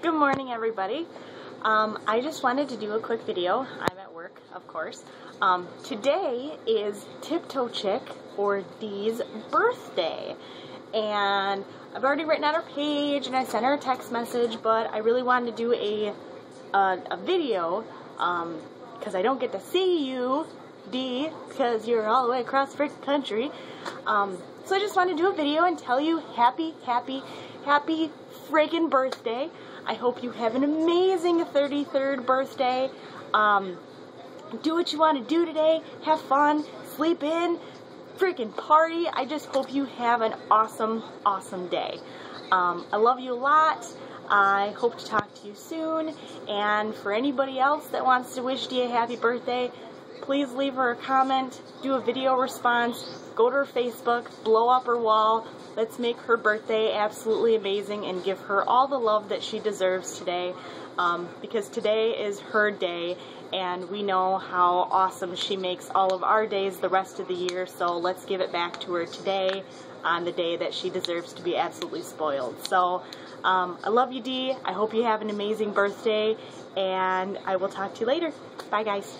Good morning, everybody. Um, I just wanted to do a quick video. I'm at work, of course. Um, today is TipToeChick, or Dee's birthday. And I've already written out her page and I sent her a text message, but I really wanted to do a, a, a video because um, I don't get to see you, Dee, because you're all the way across the country. Um, so I just wanted to do a video and tell you happy, happy, happy friggin' birthday. I hope you have an amazing 33rd birthday. Um, do what you want to do today. Have fun. Sleep in. Freaking party. I just hope you have an awesome, awesome day. Um, I love you a lot. I hope to talk to you soon. And for anybody else that wants to wish Dee a happy birthday, please leave her a comment, do a video response, go to her Facebook, blow up her wall. Let's make her birthday absolutely amazing and give her all the love that she deserves today um, because today is her day and we know how awesome she makes all of our days the rest of the year so let's give it back to her today on the day that she deserves to be absolutely spoiled. So um, I love you Dee. I hope you have an amazing birthday and I will talk to you later. Bye guys.